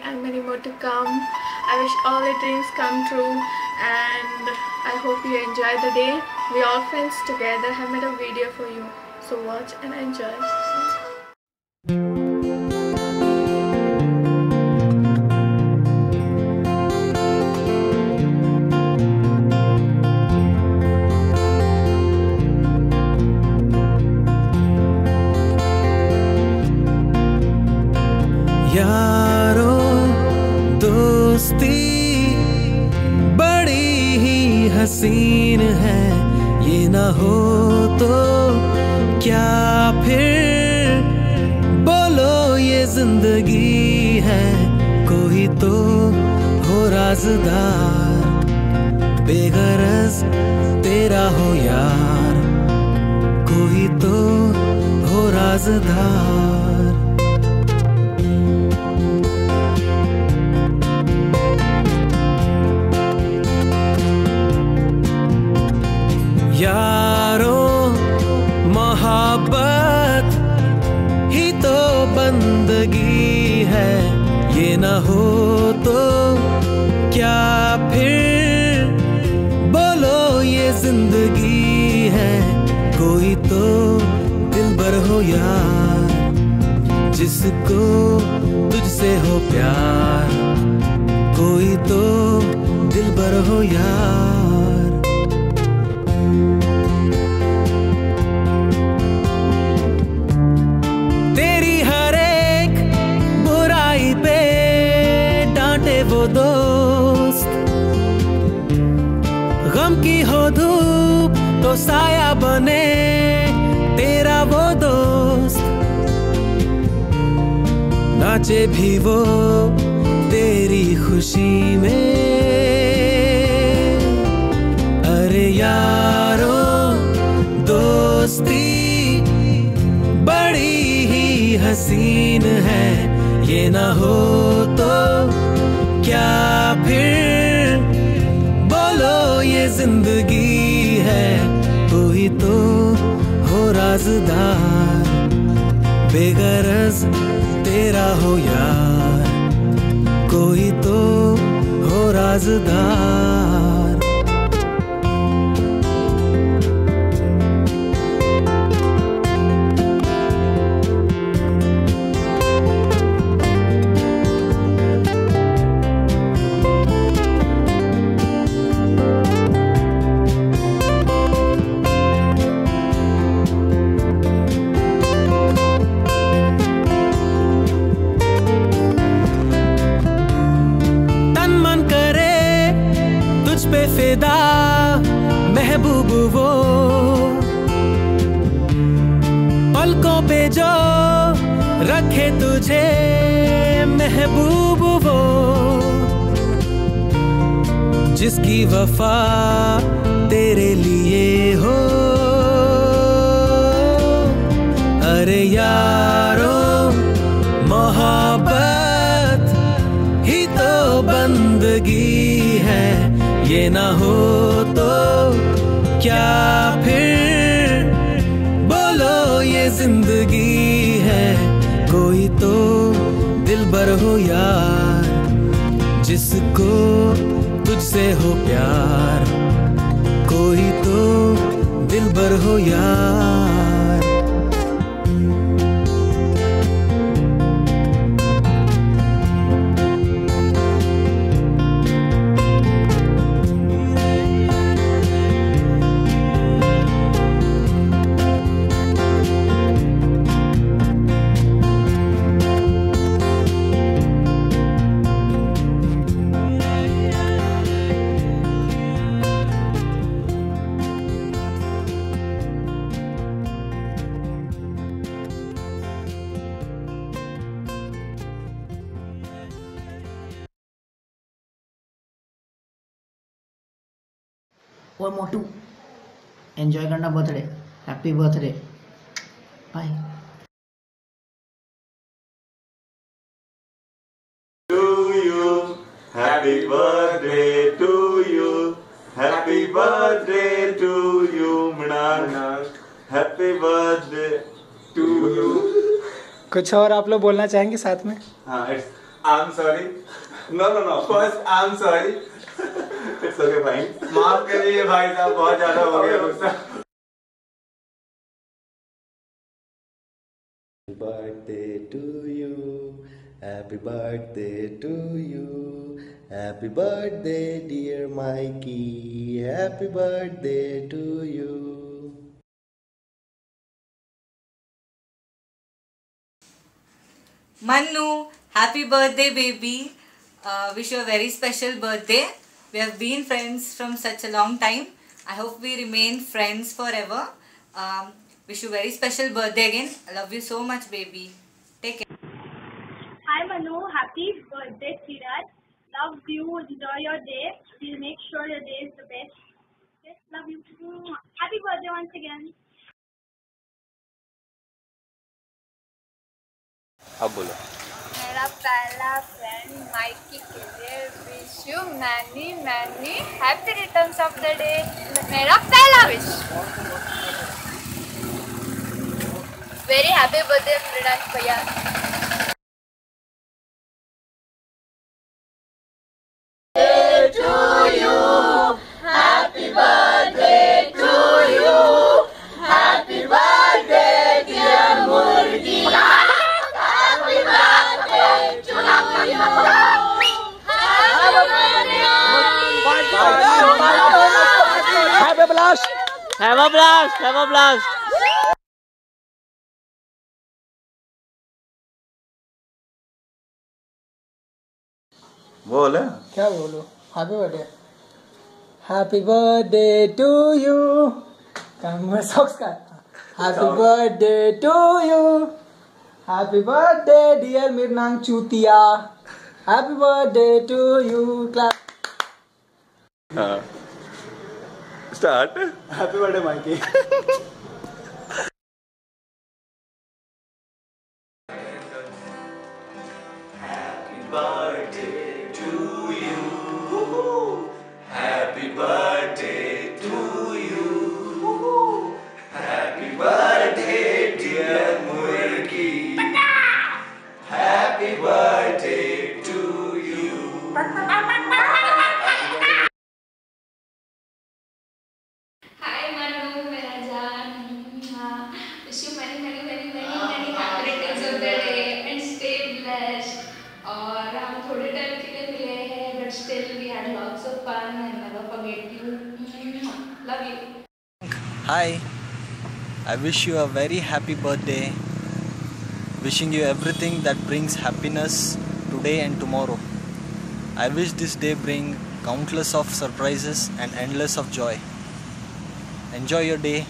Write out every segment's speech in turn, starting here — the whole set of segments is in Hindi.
and many more to come. I wish all your dreams come true and I hope you enjoy the day. We all friends together have made a video for you. So watch and enjoy. हो तो क्या फिर बोलो ये ज़िंदगी है? कोई तो हो राजदार। बेगरज तेरा हो यार। कोई तो हो राजदार। बंदगी है, ये न हो तो क्या फिर? बोलो ये ज़िंदगी है, कोई तो दिल भर हो यार, जिसको तुझसे हो प्यार, कोई तो दिल भर हो यार। धूप तो साया बने, तेरा वो दोस्त। नाचे भी वो तेरी खुशी में। अरे यारो दोस्ती बड़ी ही हसीन है, ये ना हो तो क्या फिर बोलो ये ज़िंदगी कोई तो हो राजदार बेगरज तेरा हो यार। कोई तो हो राजदार। फिदा महबूब वो। पलकों पे जो रखे तुझे महबूब वो। जिसकी वफा तेरे लिए ना हो तो क्या फिर? बोलो, ये ज़िंदगी है। कोई तो दिल भर हो यार। जिसको तुझसे हो प्यार, कोई तो दिल भर हो यार। और मोटू एंजॉय करना बर्थडे हैप्पी बर्थडे बाय कुछ और आप लोग बोलना चाहेंगे साथ में? हाँ it's I am sorry no no no first I am sorry it's okay fine माफ़ करिए भाई साहब बहुत ज़्यादा हो गया गुस्सा birthday to you happy birthday to you happy birthday dear mikey happy birthday to you Manu, happy birthday, baby. Uh, wish you a very special birthday. We have been friends from such a long time. I hope we remain friends forever. Um, wish you very special birthday again. I love you so much, baby. Take care. Hi Manu, happy birthday Siraj. Love you, enjoy your day. We'll make sure your day is the best. Yes, love you. Mwah. Happy birthday once again. अब बोलो मेरा पहला फ्रेंड माइकी के लिए wish you many many happy returns of the day मेरा पहला wish very happy birthday Mrinal भैया. A blast have a blast बोल। क्या बोलो? Happy birthday happy birthday to you काम सॉक्स का? Happy birthday to you happy birthday dear मिरनांग चूतिया happy birthday to you Happy birthday, Mikey. Happy birthday to you. Happy birthday to you. Happy birthday, dear Murgi. Happy birthday to you. Hi, I wish you a very happy birthday. Wishing you everything that brings happiness today and tomorrow. I wish this day bring countless of surprises and endless of joy. Enjoy your day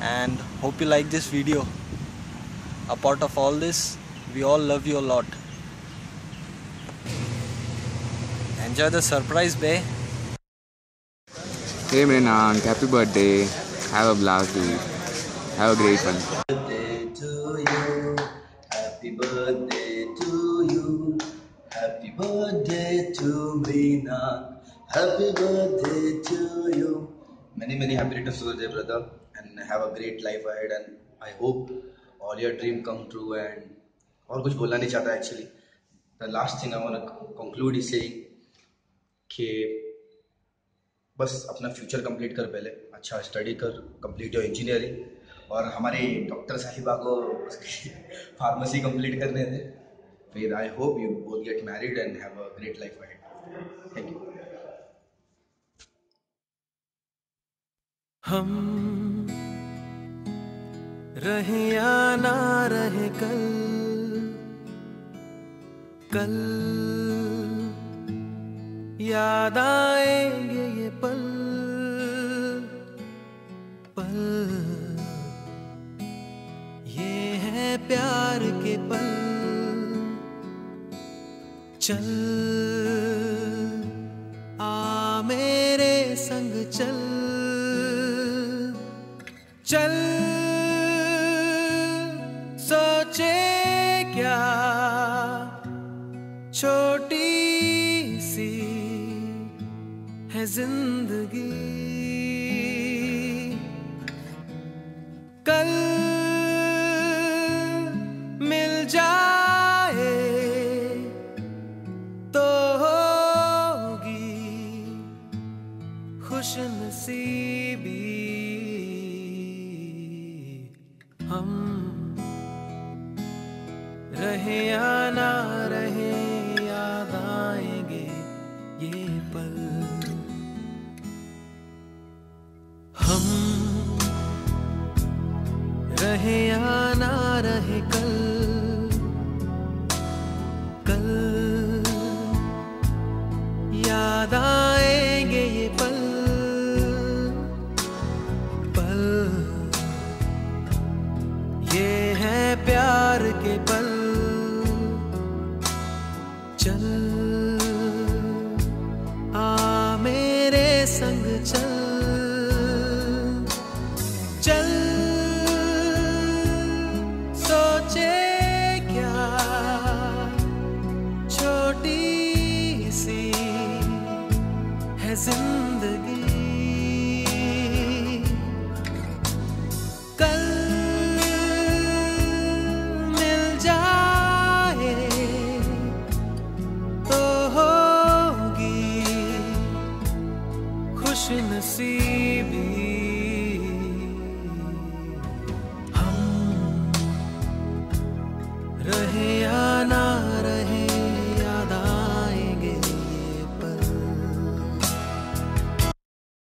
and hope you like this video. A part of all this, we all love you a lot. Enjoy the surprise, bae. Hey Mrinank, happy birthday. Have a blast, dude. Have a great one. birthday to you. Happy birthday to you. Happy birthday to Meena. Happy birthday to you. Many, many happy returns to the day, brother. And have a great life ahead. And I hope all your dream come true. And और कुछ बोलना नहीं चाहता actually the last thing I want conclude is saying कि बस अपना फ्यूचर कंप्लीट कर पहले। अच्छा स्टडी कर कंप्लीट योर इंजीनियरिंग और हमारे डॉक्टर साहिबा को फार्मेसी कंप्लीट करने थे फिर I hope you both get married and have a great life ahead thank you हम रहे या ना रहे कल कल याद आएँगे चल आ मेरे संग चल चल। सोचे क्या? छोटी सी है ज़िंदगी। कल baby.